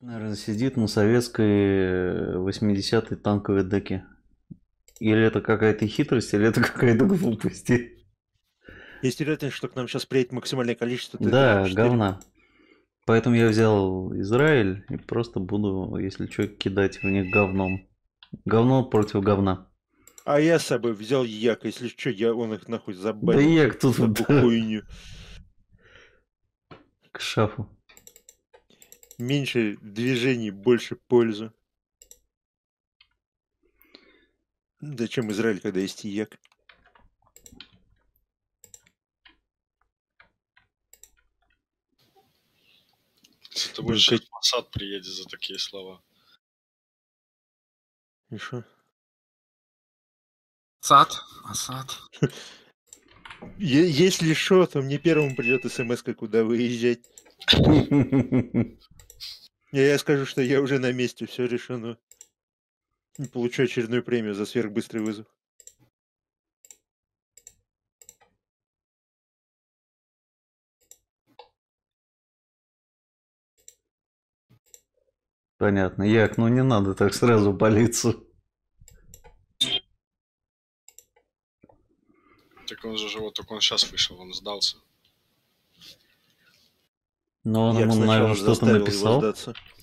Наверное, сидит на советской 80-й танковой деке. Или это какая-то хитрость, или это какая-то глупость. Есть вероятность, что к нам сейчас приедет максимальное количество. Да, говна. Поэтому я взял Израиль и просто буду, если что, кидать в них говном. Говно против говна. А я с собой взял як, если что, я он их нахуй забанил. Да як тут да. хуйню. К шафу. Меньше движений, больше пользы. Зачем Израиль, когда есть як? С тобой Блин, сейчас как- Масад приедет за такие слова. И шо? Асад, Асад. Если что, то мне первому придет смс, куда выезжать. Я скажу, что я уже на месте, все решено. Получу очередную премию за сверхбыстрый вызов. Понятно. Як, ну не надо так сразу палиться. Так он же же вот только он сейчас вышел, он сдался. Но он Я ему, наверное, что-то написал.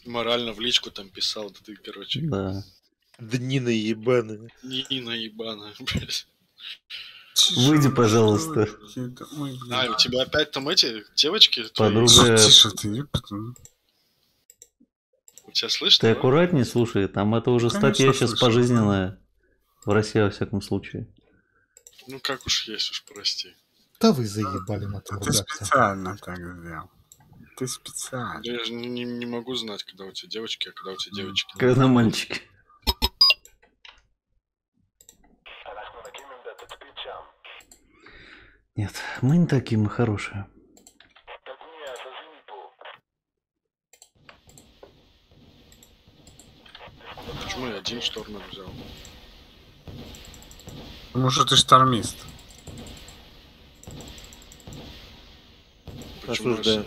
Морально в личку там писал, да ты, короче, Да. Днина ебаная. Нина ебаная, блядь. Выйди, пожалуйста. А, у тебя опять там эти девочки? Подруга- Тише ты. У тебя слышно? Ты да? аккуратней, слушай, там это уже статья сейчас пожизненная. В России, во всяком случае. Ну как уж есть, уж прости. Да вы заебали на ты специально так сделал. Ты специально. Да я же не, не- не могу знать, когда у тебя девочки, а когда у тебя девочки. Когда мальчики. Нет, мы не такие, мы хорошие. Почему я один штормер взял? Потому что ты штормист. Почему Осуждаю.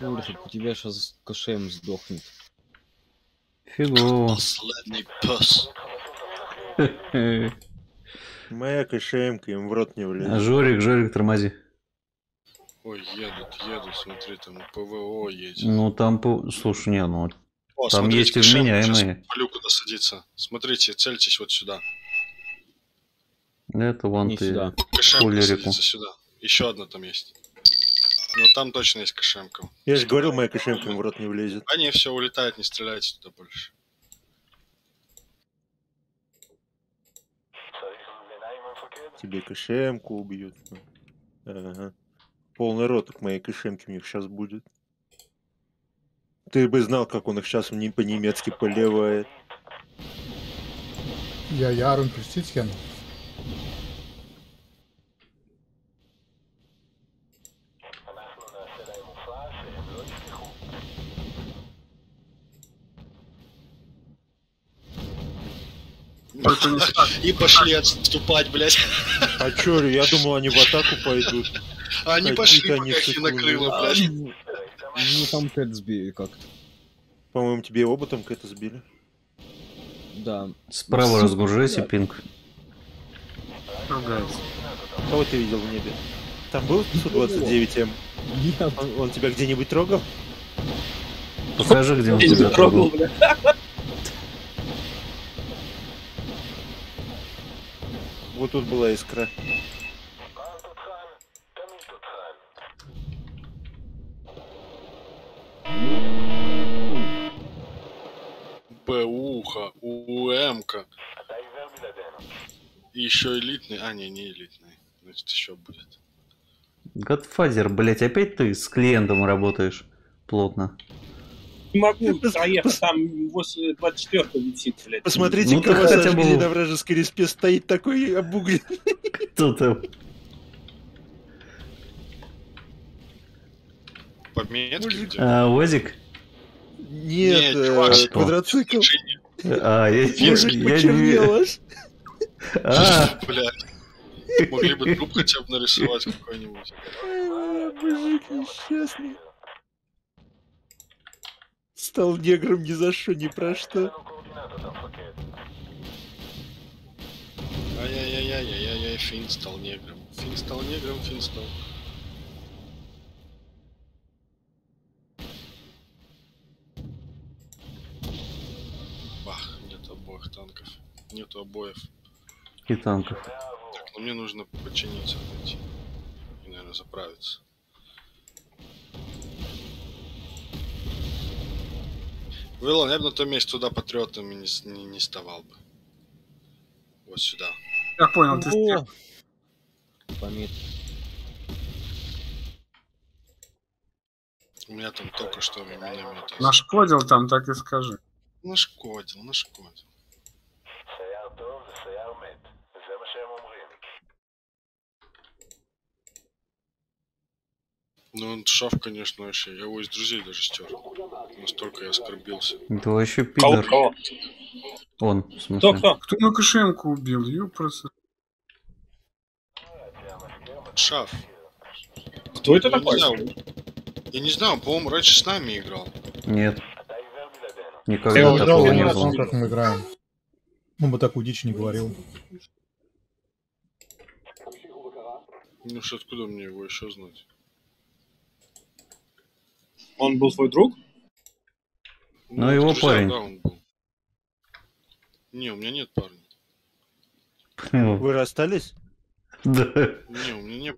Ужас, у тебя сейчас кошем сдохнет. Фигово. Последний пес. Моя КШМка им в рот не влезет. Жорик, Жорик, тормози. Ой, едут, едут, смотри, там ПВО едет. Ну там, слушай, не, ну О, там смотрите, есть и вменяемые. Полю куда садится. Смотрите, цельтесь вот сюда. это вон Не ты. сюда. Садится сюда. Еще одна там есть. Ну там точно есть кашемка. Я же говорил, моя им в рот не влезет. Они все улетают, не стреляйте туда больше. Тебе КШМку убьют. Ага. Полный рот к моей КШМке у них сейчас будет. Ты бы знал, как он их сейчас не по-немецки поливает. Ja, jaren precies kennen. И пошли отступать, блядь. А чё, я думал, они в атаку пойдут. А они пошли, они пока их накрыло, блядь. Ну там Кэт сбили как-то. По-моему, тебе оба там это сбили. Да. Справа разгружайся, пинг. Ругайся. Кого ты видел в небе? Там был Су-29М? Нет. Он, он тебя где-нибудь трогал? Покажи, где он тебя трогал. Вот тут была искра. БУха, УМка. И еще элитный. А, не, не элитный. Значит, еще будет. Godfather, блять, опять ты с клиентом работаешь плотно. Не могу проехать, там 8 24 висит, блядь. Посмотрите, Ну, ты кого хотя бы- на вражеской респе стоит такой обугленный. Кто там? По метке Мужик. где? А, Уазик? Нет, Не, э, чувак, квадроцикл. А, я, я, Мужик я не почернел аж. А, Блядь. Могли бы труп хотя бы нарисовать какой-нибудь. Мужик несчастный. Стал негром ни за что, ни про что. Ай-яй-яй-яй-яй-яй, Финн стал негром. Финн стал негром, Финн стал. Бах, нет обоих танков. Нету обоев. И танков. Так, ну мне нужно подчиниться пойти. И, наверное, заправиться. Вилон, я бы на том месте туда патриотами не, не, не вставал бы. Вот сюда. Я понял, ты О! Помет. У меня там только что миномет. нашкодил там, так и скажи. Нашкодил, нашкодил. Ну, он шаф, конечно, вообще. Я его из друзей даже стер. Настолько я оскорбился. Это вообще пидор. Кого? Он, в Кто, смысле. кто? Кто Лукашенко убил? Юпроса. Шаф. Кто это Я не такой? знаю. Я не знаю, по-моему, раньше с нами играл. Нет. Я Никогда его такого я не не было. знал, как мы играем. Он бы такую дичь не говорил. Ну что, откуда мне его еще знать? Он был твой друг? Ну, его парень. Не, у меня нет парня. Вы расстались? Да. Не, у меня не...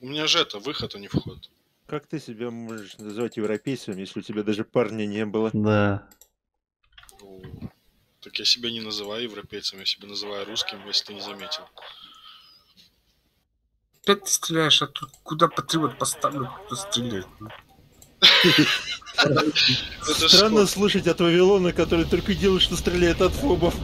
У меня же это, выход, а не вход. Как ты себя можешь называть европейцем, если у тебя даже парня не было? Да. О, Так я себя не называю европейцем, я себя называю русским, если ты не заметил. Опять ты стреляешь, а тут куда патриот поставлю, туда стреляй. Это Странно слышать от Вавилона, который только делает, что стреляет от фобов.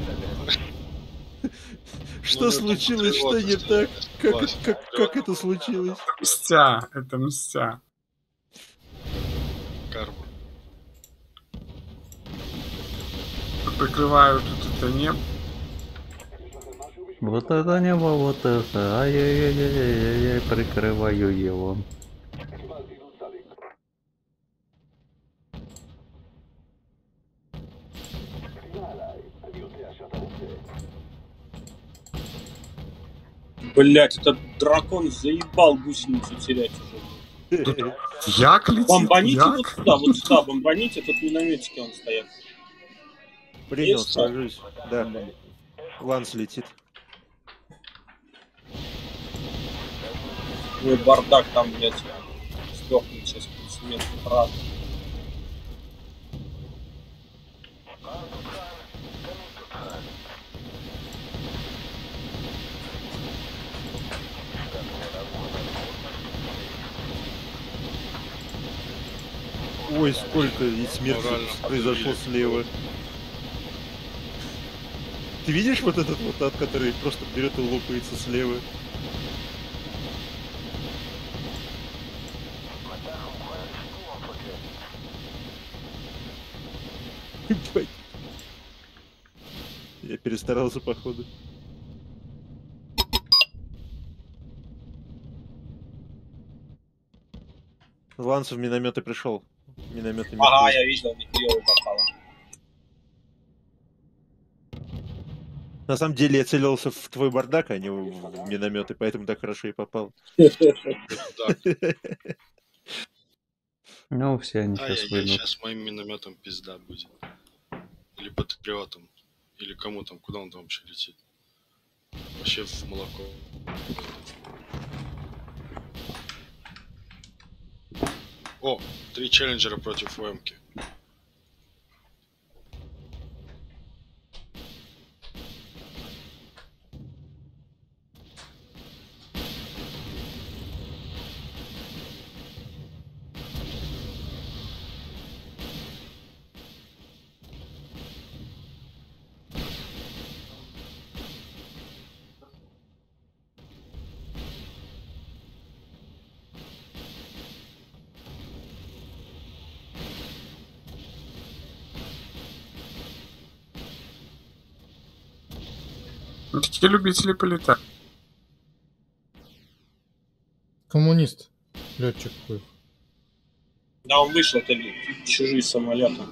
Что Ну, случилось, что не так? Как, Класс. как, как это случилось? Мстя, это мстя. Карма. Прикрываю тут это небо. Вот это небо, вот это. Ай-яй-яй-яй-яй, прикрываю его. Блять, этот дракон заебал гусеницу терять уже. Як летит, Бомбаните вот як? сюда, вот сюда, бомбаните, тут минометчики он стоят. Принял, Есть? сажусь. Да. Ланс летит. Ой, бардак там, блядь, сдохнет сейчас смерть, правда. Ой, сколько и смерти Морально произошло подавили. слева. Ты видишь вот этот вот ад, который просто берет и лопается слева? Я перестарался, походу. Ланс в минометы пришел. Минометы Ага, я видел, не попало. На самом деле я целился в твой бардак, а не в, в минометы, поэтому так хорошо и попал. Ну, все они Ай, сейчас яй выйдут. сейчас моим минометом пизда будет. Или патриотом. Или кому там, куда он там вообще летит. Вообще в молоко. О, три челленджера против ОМки. Ну, Такие любители полетать. Коммунист. Летчик какой. Да, он вышел, это чужие самолеты.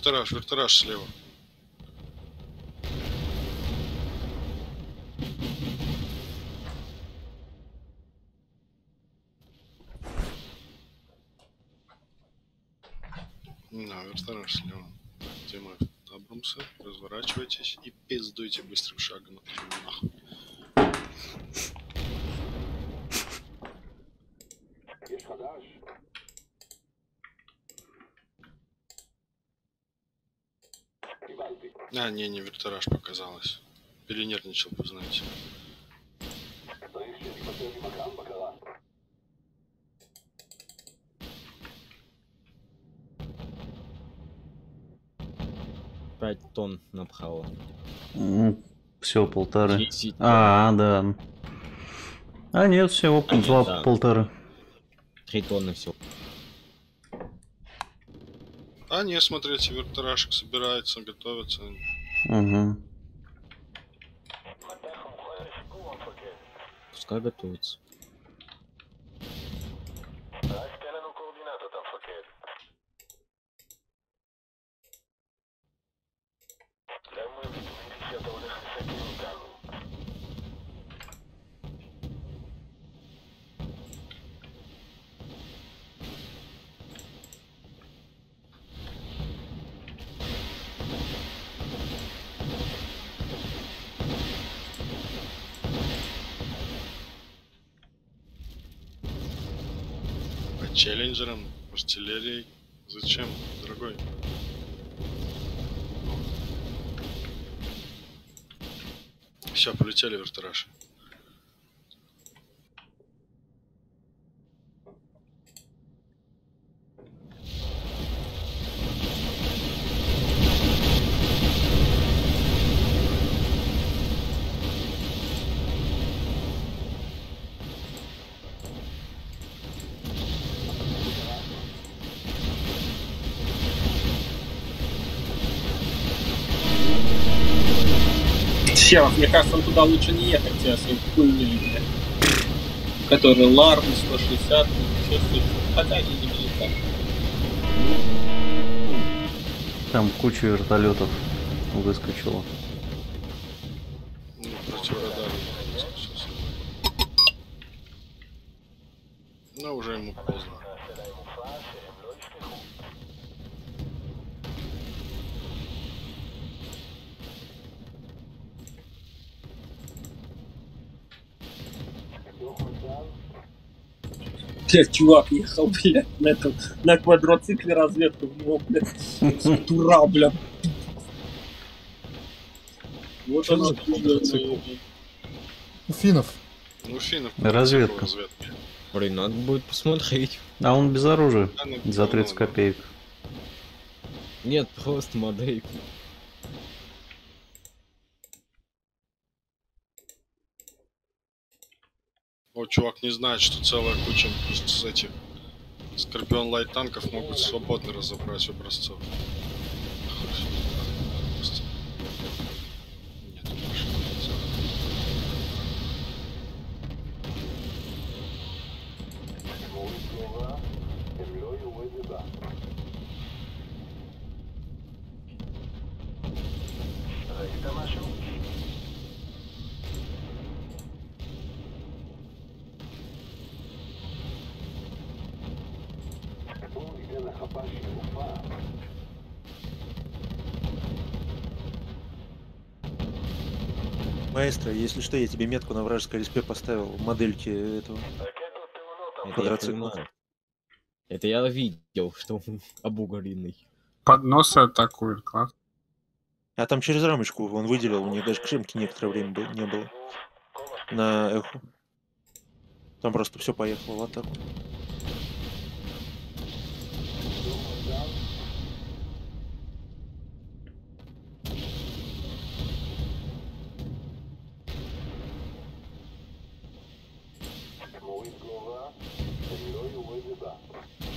Вертараж, вертараж слева. Да, вертараж слева. Где мы? Абрамсы, разворачивайтесь и пиздуйте быстрым шагом нахуй. А, не, не вертараж показалось. Перенервничал, вы знаете. Пять тонн напхало. Все, полторы. А, да. А нет, всего два да. полторы. Три тонны все. А, не, смотрите, вертарашек собирается, готовится. Угу. Пускай готовится. По челленджерам, артиллерией. Зачем, дорогой? Все, полетели вертараши. Черт, мне кажется, он туда лучше не ехать, тебя свои хуйни, блядь. Которые лармы 160, ну, что слышно. Хотя они не так. Там куча вертолетов выскочила. Ну, уже ему поздно. Блядь, чувак ехал, блядь, на этом, на квадроцикле разведку в него, блядь, тура, блядь. Вот Что она квадроцикл? У финнов. Ну, финнов. Разведка. разведка. Блин, надо будет посмотреть. А он без оружия. Да, ну, За говно, 30 да. копеек. Нет, просто модель. О, чувак не знает, что целая куча с этих Скорпион лайт танков могут свободно разобрать образцов. Нет, машина Маэстро, если что, я тебе метку на вражеской респе поставил, модельки этого. Это я Квадроцикл. понимаю. Это я видел, что он обугоренный. Подносы атакуют, класс. А там через рамочку он выделил, у них даже кшемки некоторое время не было. На эхо. Там просто все поехало в атаку. Moldova, Herói Ueda.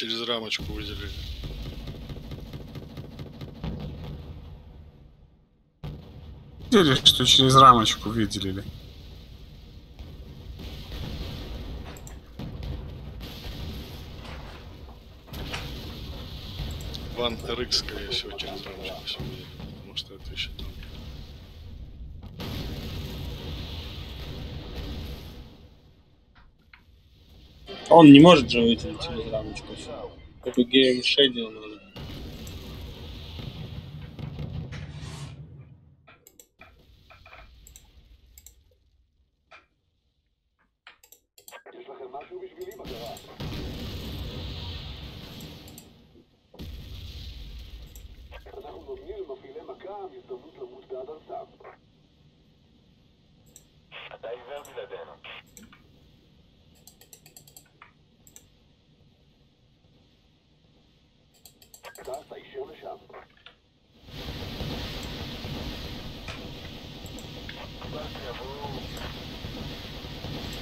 Через рамочку выделили. Видели, что через рамочку выделили. Ван RX, скорее всего, через рамочку все выделили. Потому что это еще там. Он не может же выйти через рамочку. Как бы гейм шейдил надо.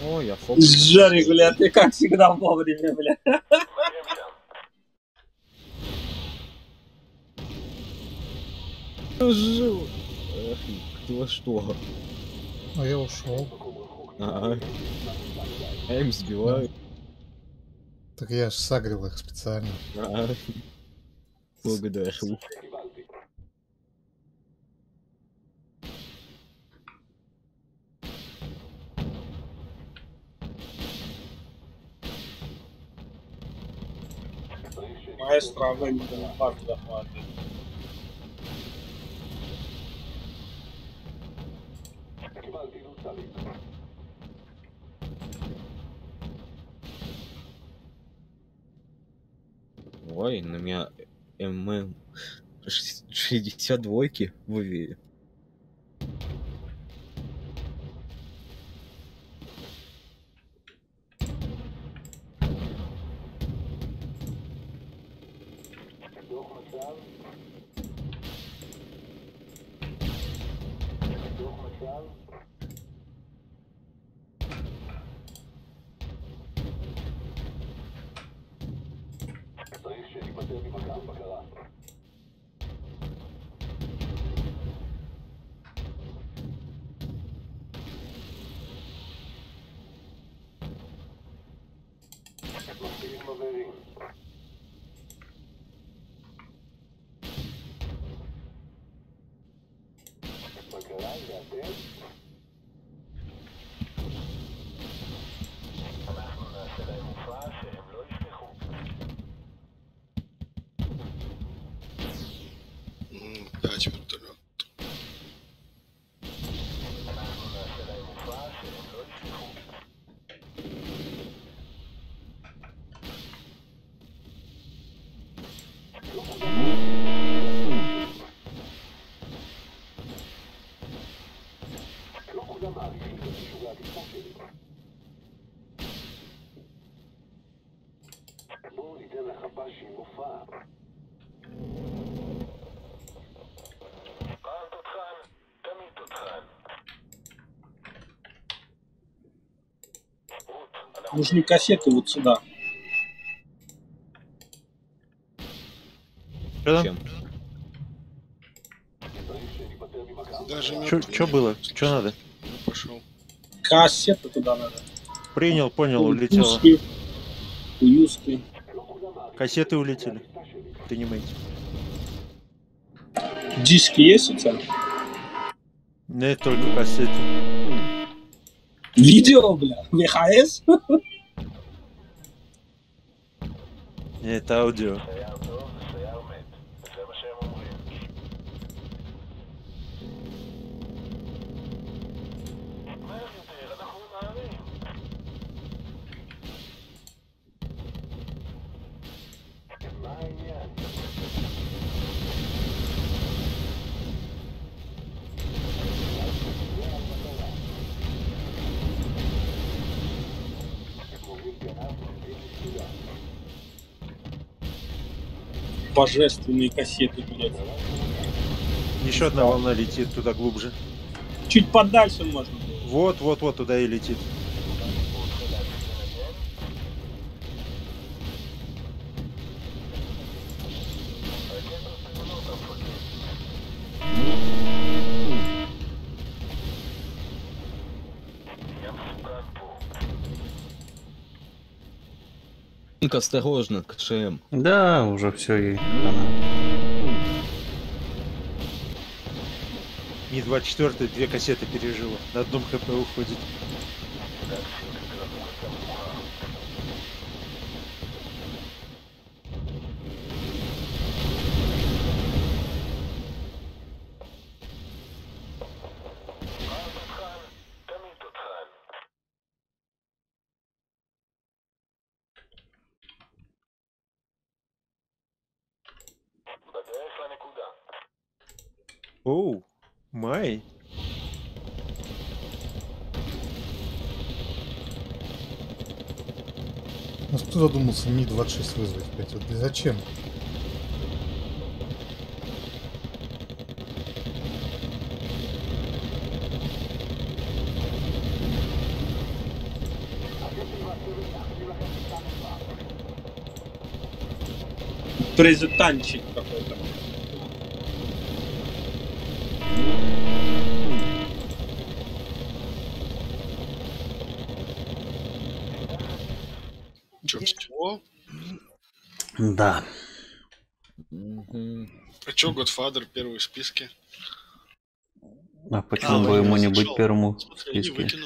О, я фокус. Джарик, бля, ты как всегда вовремя, бля. Жил. Эх, кто что? А я ушел. А, я им сбиваю. Так я ж сагрил их специально. А, благодарю. Маэстро вынужден фарт захватывать. Ой, на меня ММ 62 вывели. Moving. Нужны кассеты вот сюда. Что там? Не было? Чё надо? Пошел. Кассеты туда надо. Принял, понял, улетело. Уюски. Кассеты улетели. Принимайте. Диски есть у тебя? Нет, только кассеты. Видео, бля. ВХС? Нет, аудио. Божественные кассеты, блядь. Еще одна волна летит туда глубже. Чуть подальше можно. Вот, вот, вот туда и летит. Ну-ка, осторожно, КШМ. Да, уже все ей. хана. Ми-24 две кассеты пережила. На одном хп уходит. Оу, май. Ну кто задумался Ми-26 вызвать, блядь? Вот зачем? Презентанчик Да. Мгм. А чё, Godfather первый в списке? А почему А, бы ему не быть первому в Смотри, не списке?